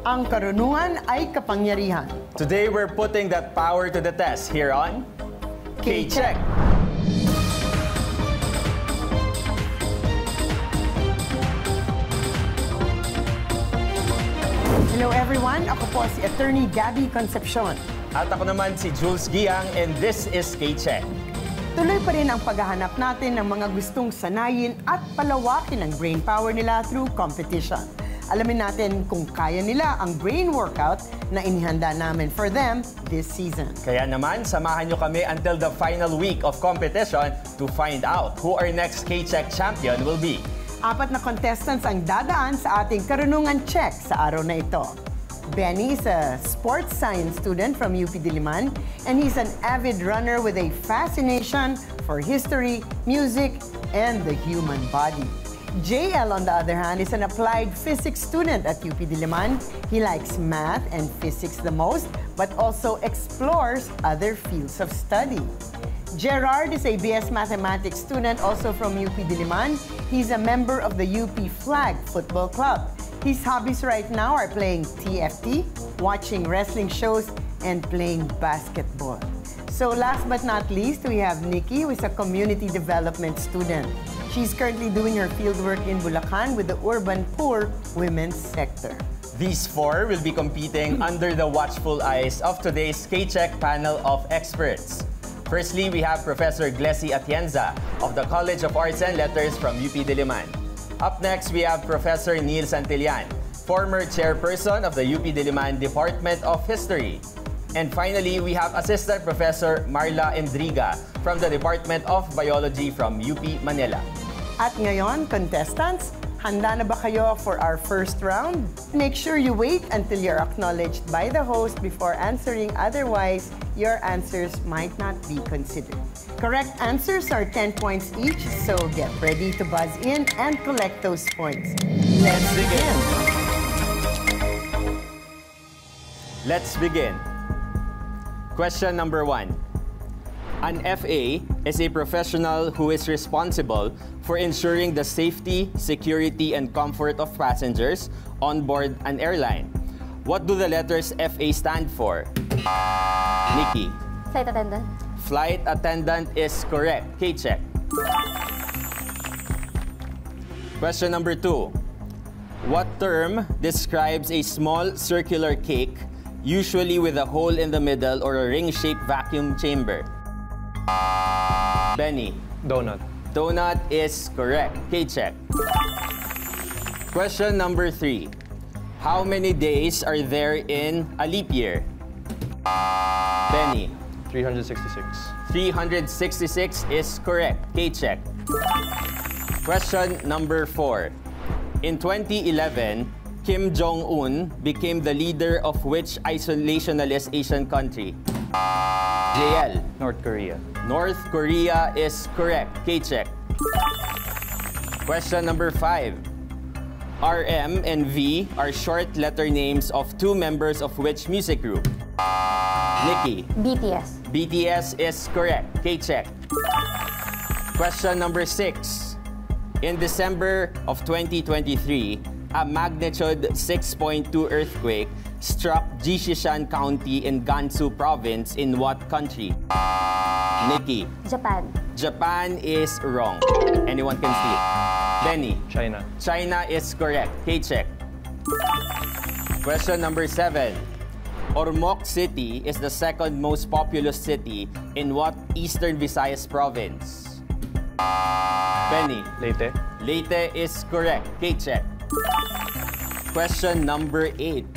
Ang karunungan ay kapangyarihan. Today we're putting that power to the test here on K-Check. Hello everyone, ako po si Attorney Gabby Concepcion. At ako naman si Jules Giang and this is K-Check. Tuloy pa rin ang paghahanap natin ng mga gustong sanayin at palawakin ang brain power nila through competition. Alamin natin kung kaya nila ang brain workout na inihanda namin for them this season. Kaya naman, samahan nyo kami until the final week of competition to find out who our next K-Check champion will be. Apat na contestants ang dadaan sa ating karunungan check sa araw na ito. Benny is a sports science student from UP Diliman, and he's an avid runner with a fascination for history, music, and the human body. JL, on the other hand, is an applied physics student at UP Diliman. He likes math and physics the most, but also explores other fields of study. Gerard is a BS Mathematics student also from UP Diliman. He's a member of the UP Flag Football Club. His hobbies right now are playing TFT, watching wrestling shows, and playing basketball. So last but not least, we have Nikki, who is a community development student. She's currently doing her fieldwork in Bulacan with the urban poor women's sector. These four will be competing under the watchful eyes of today's K-Check panel of experts. Firstly, we have Professor Glessy Atienza of the College of Arts and Letters from UP Diliman. Up next, we have Professor Neil Santillan, former chairperson of the UP Diliman Department of History. And finally, we have Assistant Professor Marla Endriga from the Department of Biology from UP Manila. At ngayon, contestants, handa na ba kayo for our first round? Make sure you wait until you're acknowledged by the host before answering, otherwise, your answers might not be considered. Correct answers are 10 points each, so get ready to buzz in and collect those points. Let's begin. Let's begin. Question number one. An FA is a professional who is responsible for ensuring the safety, security, and comfort of passengers on board an airline. What do the letters FA stand for? Nikki. Flight attendant. Flight attendant is correct. K-check. Question number two. What term describes a small circular cake, usually with a hole in the middle or a ring-shaped vacuum chamber? Benny. Donut. Donut is correct. K-check. Question number three. How many days are there in a leap year? Benny. 366. 366 is correct. K-check. Question number four. In 2011, Kim Jong-un became the leader of which isolationalist Asian country? JL. North Korea. North Korea is correct. K-check. Question number five. RM and V are short letter names of two members of which music group? Nikki. BTS. BTS is correct. K-check. Question number six. In December of 2023, a magnitude 6.2 earthquake struck Jishishan County in Gansu Province in what country? Nikki. Japan. Japan is wrong. Anyone can see it. Benny. China. China is correct. K-check. Question number seven. Ormoc City is the second most populous city in what Eastern Visayas province? Benny. Leyte. Leyte is correct. K-check. Question number eight.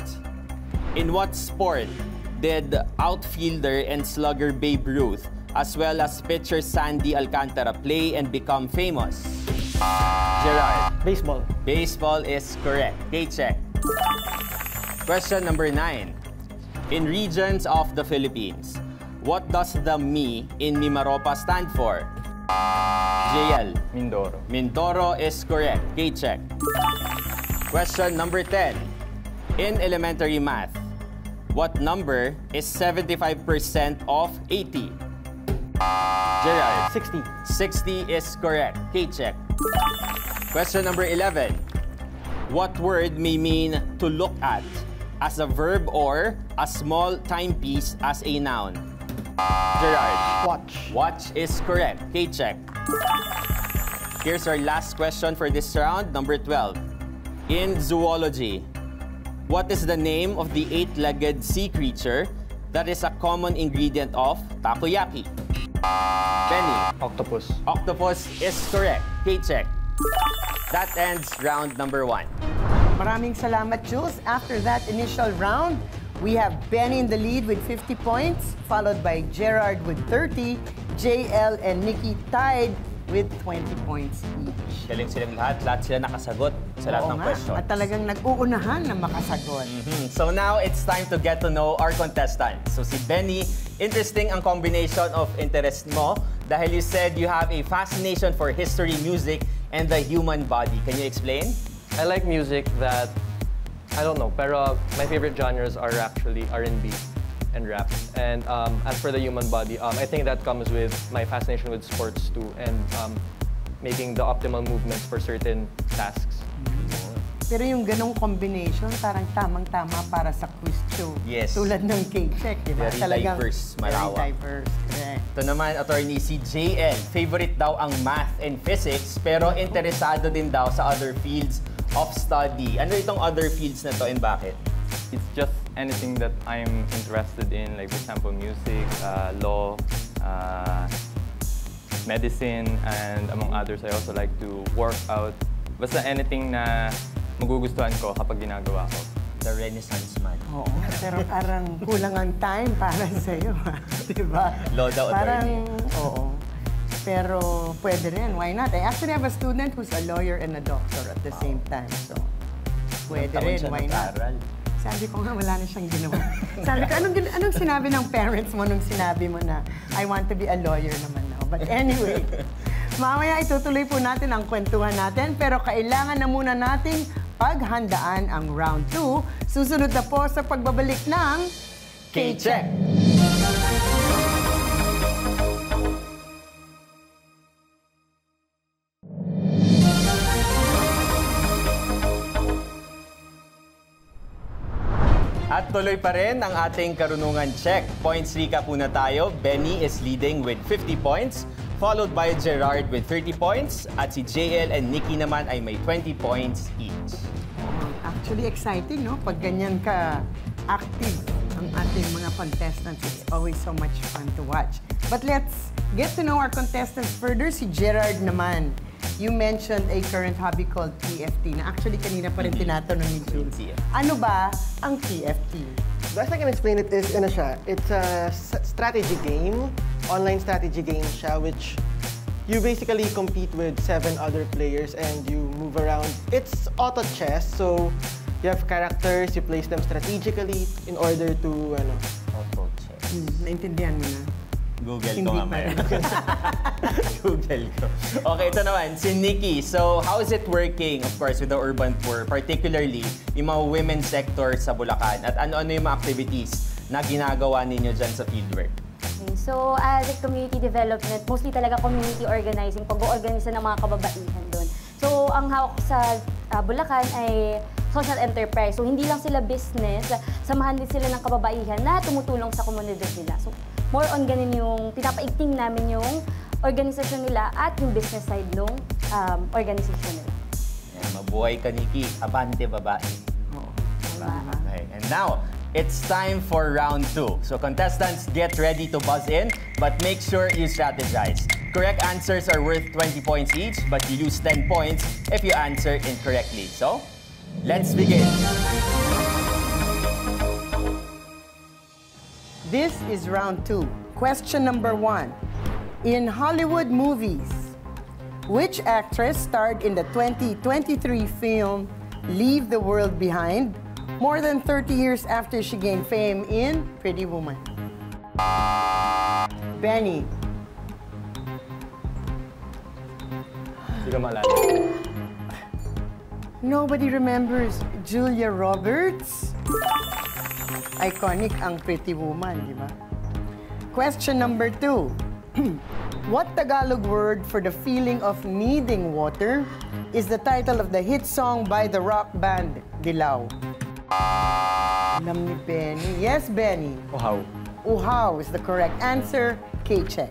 In what sport did outfielder and slugger Babe Ruth, as well as pitcher Sandy Alcantara, play and become famous? Gerard. Baseball. Baseball is correct. K-check. Question number nine. In regions of the Philippines, what does the Mi in Mimaropa stand for? JL. Mindoro. Mindoro is correct. K-check. Question number 10. In elementary math, what number is 75% of 80? Gerard. 60. 60 is correct. K-check. Question number 11. What word may mean to look at as a verb or a small timepiece as a noun? Gerard. Watch. Watch is correct. K-check. Here's our last question for this round, number 12. In zoology, what is the name of the eight-legged sea creature that is a common ingredient of takoyaki? Benny. Octopus. Octopus is correct. K-check. That ends round number one. Maraming salamat, Jules. After that initial round, we have Benny in the lead with 50 points, followed by Gerard with 30, JL and Nikki tied with 20 points each. Galing silang lahat. Lahat sila nakasagot sa lahat Oo ng nga, questions. At talagang nag-uunahan na makasagot. Mhm. So now it's time to get to know our contestants. So si Benny, interesting ang combination of interest mo dahil you said you have a fascination for history, music, and the human body. Can you explain? I like music that, I don't know, pero my favorite genres are actually R&B and rap. And um, as for the human body, um, I think that comes with my fascination with sports too and um, making the optimal movements for certain tasks. Pero yung ganong combination, parang tamang-tama para sa quiz show. Yes. Tulad ng cake check, di ba? Very diverse, malawak. Very diverse, correct. Ito naman, attorney, si JL. Favorite daw ang math and physics, pero interesado din daw sa other fields of study. Ano itong other fields na to and bakit? It's just anything that I'm interested in, like for example, music, uh, law, uh, medicine, and among others, I also like to work out. Basta anything na magugustuhan ko kapag ginagawa ko. The Renaissance man. Oo, pero parang kulang ang time para sa'yo, ha? di ba? Law daw, Parang, oo. Pero pwede rin, why not? I actually have a student who's a lawyer and a doctor at the same time. So, pwede rin, why not? Sabi ko nga, wala na siyang ginawa. Sabi ko, anong, anong sinabi ng parents mo nung sinabi mo na, I want to be a lawyer naman now. But anyway, mamaya itutuloy po natin ang kwentuhan natin, pero kailangan na muna nating paghandaan ang round 2. Susunod na po sa pagbabalik ng K-check! Tuloy pa rin ang ating karunungan check. Points recap muna tayo. Benny is leading with 50 points, followed by Gerard with 30 points, at si JL and Nikki naman ay may 20 points each. Actually exciting, no? Pag ganyan ka active ang ating mga contestants, it's always so much fun to watch. But let's get to know our contestants further. Si Gerard naman, you mentioned a current hobby called TFT na actually kanina pa rin tinatanong ni Jules. Ano ba ang TFT? Best I can explain it is, ano siya, it's a strategy game, online strategy game siya, which you basically compete with seven other players and you move around. It's auto chess, so you have characters, you place them strategically in order to, ano, Auto check. Hmm, naintindihan mo na? Google ko mamaya. Google ko. Okay, ito naman, si Nikki. So, how is it working, of course, with the urban poor, particularly yung mga women sector sa Bulacan? At ano-ano yung mga activities na ginagawa ninyo dyan sa fieldwork? Okay, So, as a community development, mostly talaga community organizing, pag-oorganisa ng mga kababaihan doon. So, ang hawak sa ah, Bulacan ay social enterprise. So, hindi lang sila business, samahan din sila ng kababaihan na tumutulong sa komunidad nila. So, more on ganun yung pinapaigting namin yung organisasyon nila at yung business side ng um, organisasyon nila. Yan, mabuhay ka, Nikki. Abante, babae. Oo. And now, it's time for round two. So contestants, get ready to buzz in, but make sure you strategize. Correct answers are worth 20 points each, but you lose 10 points if you answer incorrectly. So, let's begin. This is round two. Question number one. In Hollywood movies, which actress starred in the 2023 film Leave the World Behind more than 30 years after she gained fame in Pretty Woman? Benny, nobody remembers Julia Roberts? Iconic ang Pretty Woman, di ba? Question number two. what Tagalog word for the feeling of needing water is the title of the hit song by the rock band Dilaw? Alam ni Benny. Yes, Benny. Uhaw. Uhaw is the correct answer. K-check.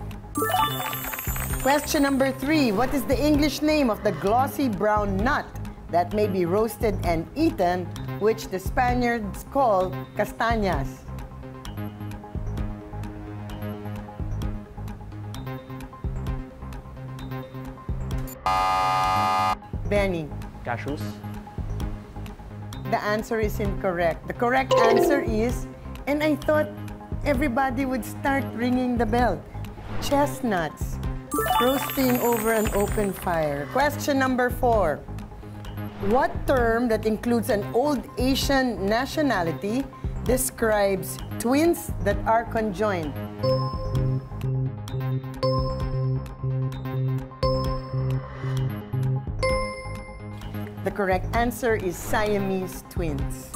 Question number three. What is the English name of the glossy brown nut that may be roasted and eaten, which the Spaniards call castañas? Benny. Cashews. The answer is incorrect. The correct answer is, and I thought everybody would start ringing the bell. Chestnuts, roasting over an open fire. Question number four. What term that includes an old Asian nationality describes twins that are conjoined? The correct answer is Siamese twins.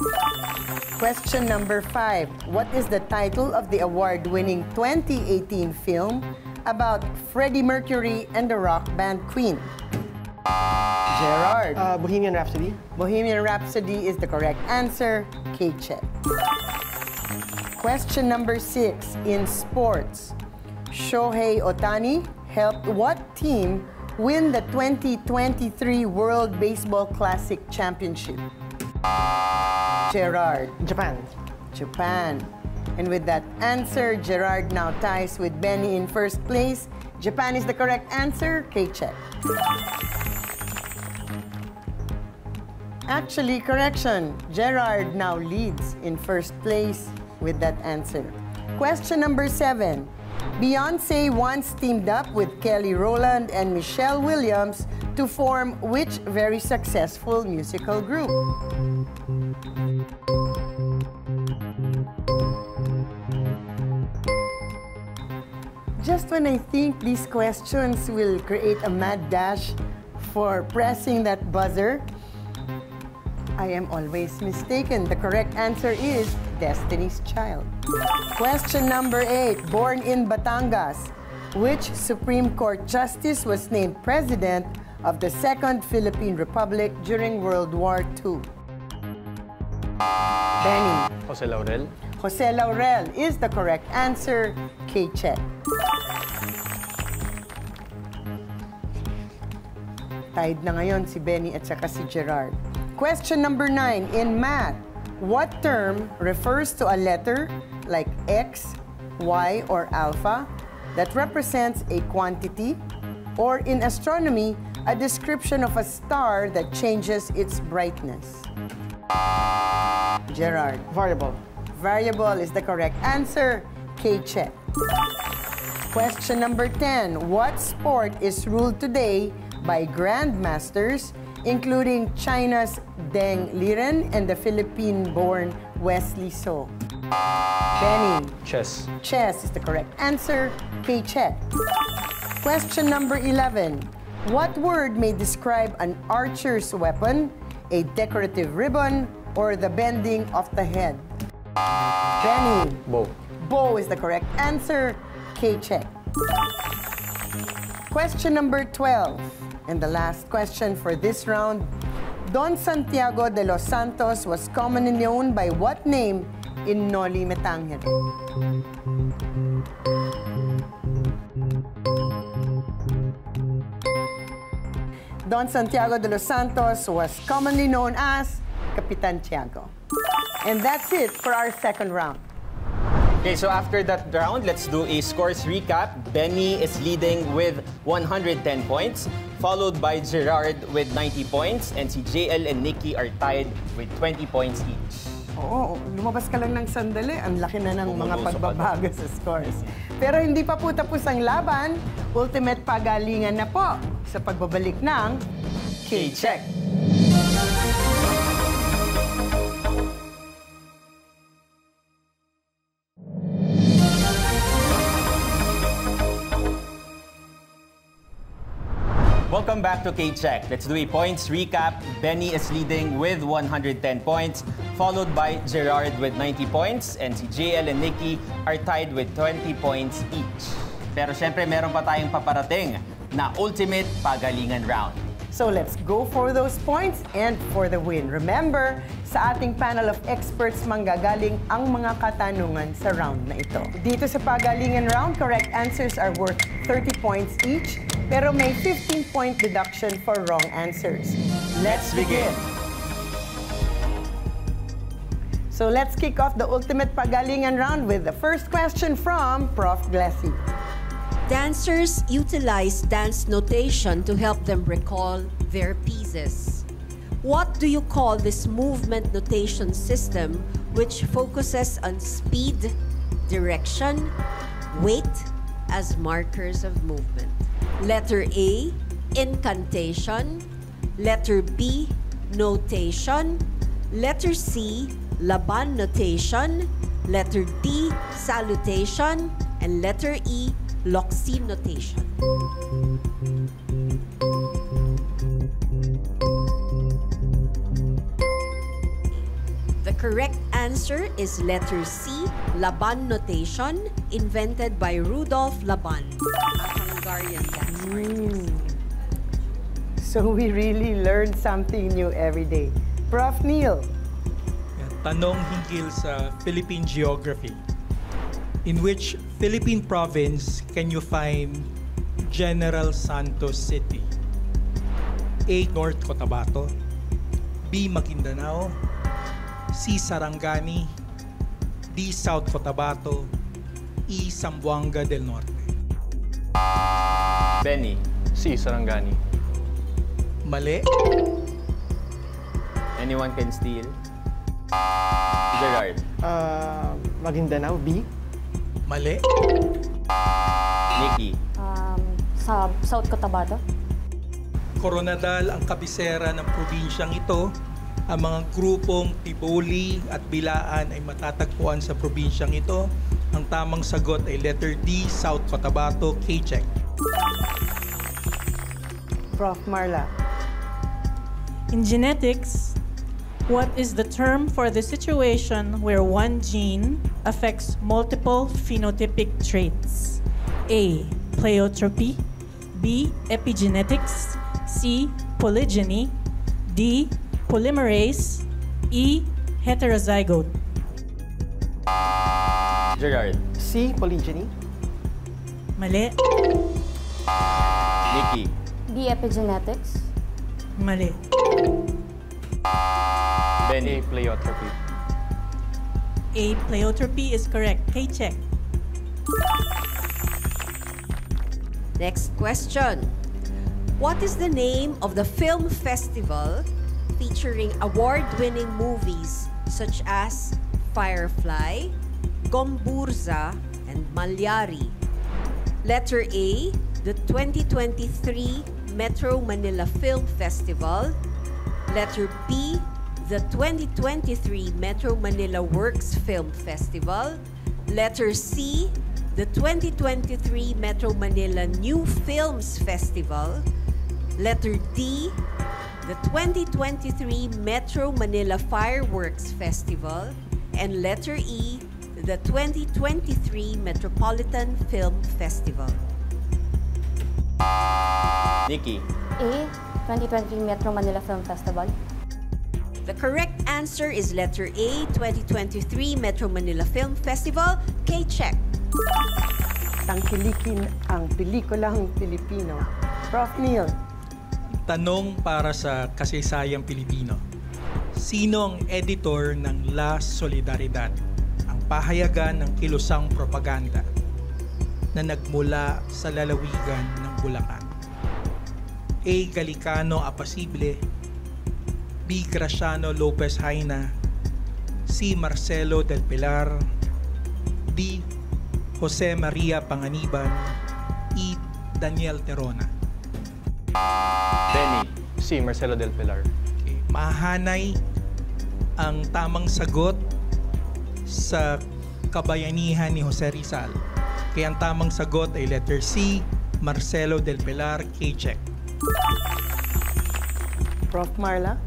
Question number five. What is the title of the award-winning 2018 film about Freddie Mercury and the rock band Queen? Gerard. Uh, Bohemian Rhapsody. Bohemian Rhapsody is the correct answer. K-check. Question number six. In sports, Shohei Ohtani helped what team win the 2023 World Baseball Classic Championship? Gerard. Japan. Japan. And with that answer, Gerard now ties with Benny in first place. Japan is the correct answer. K-check. Actually, correction. Gerard now leads in first place with that answer. Question number seven. Beyonce once teamed up with Kelly Rowland and Michelle Williams to form which very successful musical group? Just when I think these questions will create a mad dash for pressing that buzzer, I am always mistaken. The correct answer is Destiny's Child. Question number eight. Born in Batangas, which Supreme Court justice was named president of the Second Philippine Republic during World War II? Benny. Jose Laurel. Jose Laurel is the correct answer. K-check. Tied na ngayon si Benny at saka si Gerard. Question number nine. In math, what term refers to a letter like X, Y, or alpha that represents a quantity? Or in astronomy, a description of a star that changes its brightness? Gerard. Variable. Variable is the correct answer. K-check. Question number 10. What sport is ruled today by grandmasters, including China's Ding Liren and the Philippine-born Wesley So? Benny. Chess. Chess is the correct answer. K-check. Question number 11. What word may describe an archer's weapon, a decorative ribbon, or the bending of the head? Benny. Bow. Bow is the correct answer. K-check. Question number 12. And the last question for this round. Don Santiago de los Santos was commonly known by what name in Noli Me Tangere? Don Santiago de los Santos was commonly known as Capitan Tiago. And that's it for our second round. Okay, so after that round, let's do a scores recap. Benny is leading with 110 points, followed by Gerard with 90 points, and si JL and Nikki are tied with 20 points each. Oo, lumabas ka lang ng sandali, ang laki na ng mga pagbabago sa scores. Pero hindi pa po tapos ang laban, ultimate pagalingan na po sa pagbabalik ng K-check! Welcome back to K-Check. Let's do a points recap. Benny is leading with 110 points, followed by Gerard with 90 points, and si JL and Nikki are tied with 20 points each. Pero syempre, meron pa tayong paparating na ultimate pagalingan round. So let's go for those points and for the win. Remember, sa ating panel of experts manggagaling ang mga katanungan sa round na ito. Dito sa pagalingan round, correct answers are worth 30 points each, pero may 15-point deduction for wrong answers. Let's begin. So let's kick off the ultimate pagalingan round with the first question from Prof. Glessy. Dancers utilize dance notation to help them recall their pieces. What do you call this movement notation system which focuses on speed, direction, weight as markers of movement? Letter A, incantation. Letter B, notation. Letter C, laban notation. Letter D, salutation. And letter E, loxine notation. The correct answer is letter C, Laban notation, invented by Rudolf Laban, a Hungarian dance artist. So we really learned something new every day. Prof. Neil, Tanong hinggil sa Philippine geography. In which Philippine province can you find General Santos City? A. North Cotabato B. Maguindanao C. Sarangani D. South Cotabato E. Zamboanga del Norte Benny. C. Sarangani. Mali Anyone can steal? Gerard. Uh, Maguindanao, B. Mali Nikki. Um, sa South Cotabato? Coronadal ang kabisera ng probinsyang ito. Ang mga grupong Tiboli at Bilaan ay matatagpuan sa probinsyang ito. Ang tamang sagot ay letter D, South Cotabato, K-check. Prof. Marla. In genetics, what is the term for the situation where one gene affects multiple phenotypic traits? A. Pleiotropy. B. Epigenetics. C. Polygyny. D. Polymerase. E. Heterozygote. Gerard. C. Polygyny. Mali. Nikki. B. Epigenetics? Mali. Benny. A. Pleiotropy. A. Pleiotropy is correct. K-check. Next question. What is the name of the film festival featuring award-winning movies such as Firefly, Gomburza, and Mallari? Letter A, the 2023 Metro Manila Film Festival. Letter B, the 2023 Metro Manila Works Film Festival. Letter C, the 2023 Metro Manila New Films Festival. Letter D, the 2023 Metro Manila Fireworks Festival. And letter E, the 2023 Metropolitan Film Festival. Nikki. A. 2023 Metro Manila Film Festival? The correct answer is letter A, 2023 Metro Manila Film Festival. K-check. Tangkilikin ang pelikulang Pilipino. Prof. Neil. Tanong para sa kasaysayang Pilipino. Sino ang editor ng La Solidaridad, ang pahayagan ng kilusang propaganda na nagmula sa lalawigan ng Bulacan? A. Galicano Apasible B. Graciano Lopez Haina C. Marcelo del Pilar D. Jose Maria Panganiban E. Daniel Terona Benny. C. Marcelo del Pilar. Okay. Mahanay ang tamang sagot sa kabayanihan ni Jose Rizal. Kaya ang tamang sagot ay letter C, Marcelo del Pilar, K-check. Prof. Marla.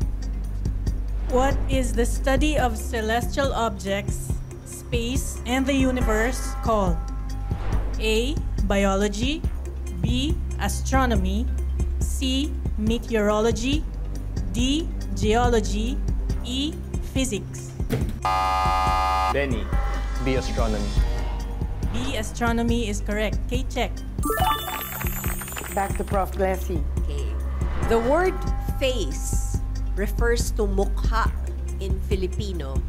What is the study of celestial objects, space, and the universe called? A. Biology. B. Astronomy. C. meteorology, D. Geology, E. Physics. Benny. B. Astronomy. B. Astronomy is correct. K-check. Back to Prof. Glessy. Okay. The word face refers to mukha in Filipino.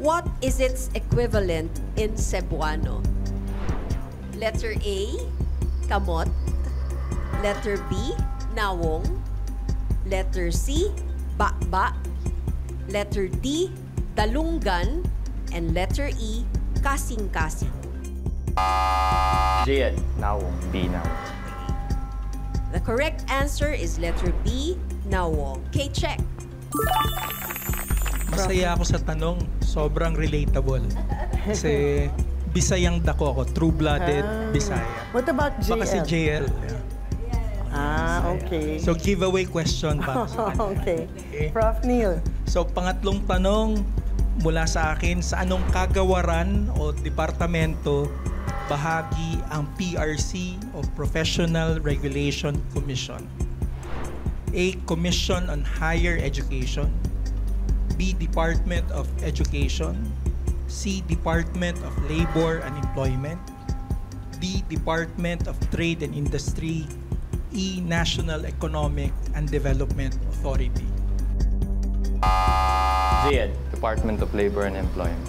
What is its equivalent in Cebuano? Letter A, kamot. Letter B, nawong. Letter C, bakba. Letter D, dalunggan. And letter E, kasing-kasing. JL. Nawong. B nawong. The correct answer is letter B, nawong. Okay, check. Masaya ako sa tanong. Sobrang relatable. Kasi Bisayang dako ako. True-blooded Ah. Bisaya. What about JL? Baka si JL. yeah. Ah, okay. So giveaway question para sa kanya. okay. Okay. Prof. Neil. So pangatlong tanong mula sa akin, sa anong kagawaran o departamento bahagi ang PRC o Professional Regulation Commission? A. Commission on Higher Education B. Department of Education C. Department of Labor and Employment D. Department of Trade and Industry E. National Economic and Development Authority JL. Department of Labor and Employment.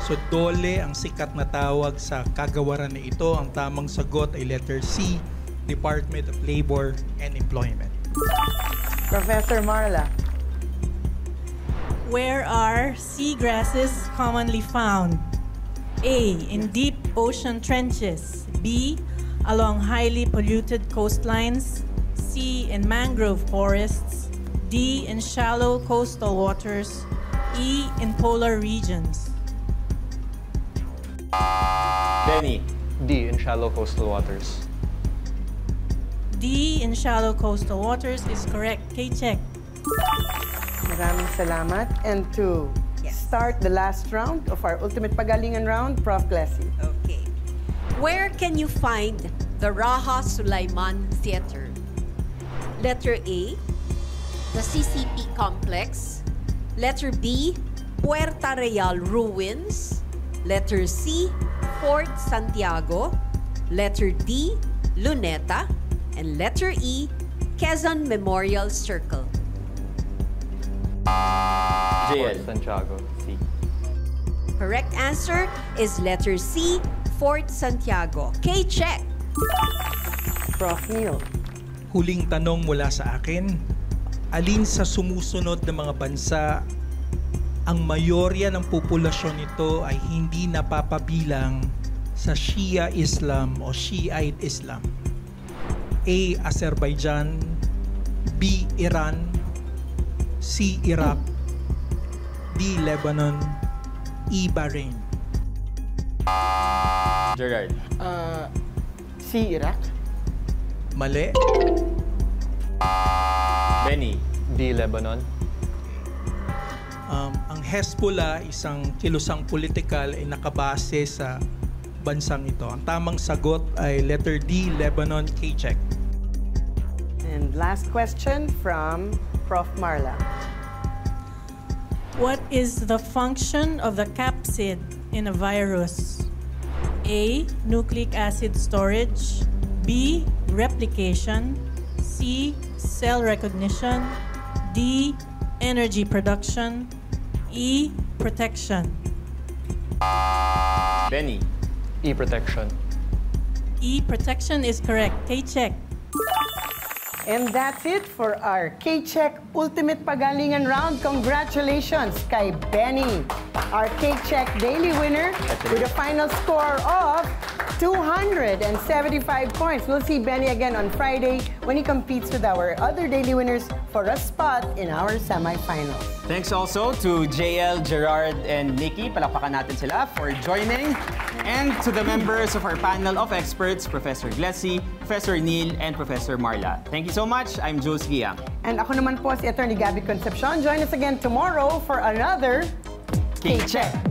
So dole ang sikat na tawag sa kagawaran na ito. Ang tamang sagot ay letter C, Department of Labor and Employment. Professor Marla. Where are seagrasses commonly found? A. In deep ocean trenches. B. Along highly polluted coastlines. C. In mangrove forests. D. In shallow coastal waters. E. In polar regions. Benny. D. In shallow coastal waters. D. In shallow coastal waters is correct. K-check. Maraming salamat. And to Yes. start the last round of our Ultimate Pagalingan round, Prof. Glessy. Okay. Where can you find the Raha Sulaiman Theater? Letter A, the CCP complex. Letter B, Puerta Real ruins. Letter C, Fort Santiago. Letter D, Luneta. And letter E, Quezon Memorial Circle. JL. Fort Santiago. C. Correct answer is letter C, Fort Santiago. K-check. Prof. Neil. Huling tanong mula sa akin, alin sa sumusunod na mga bansa ang mayorya ng populasyon nito ay hindi napapabilang sa Shia Islam o Shiite Islam? A. Azerbaijan B. Iran C. Iraq D. Lebanon E. Bahrain Gerard. Uh, si Iraq. Mali. Benny. D. Lebanon. Um, ang Hezbollah, isang kilusang politikal ay nakabase sa bansang ito. Ang tamang sagot ay letter D, Lebanon, K-check. And last question from Prof. Marla. What is the function of the capsid in a virus? A. Nucleic acid storage. B. Replication. C. Cell recognition. D. Energy production. E. Protection. Benny. E. Protection. E. Protection is correct. K-check. And that's it for our K-Check Ultimate Pagalingan round. Congratulations kay Benny, our K-Check daily winner with a final score of 275 points. We'll see Benny again on Friday when he competes with our other daily winners for a spot in our semifinals. Thanks also to JL, Gerard, and Nikki. Palakpakan natin sila for joining. And to the members of our panel of experts, Professor Glessy, Professor Neil, and Professor Marla. Thank you so much. I'm Jules Giang. And ako naman po si Attorney Gabby Concepcion. Join us again tomorrow for another K-Check.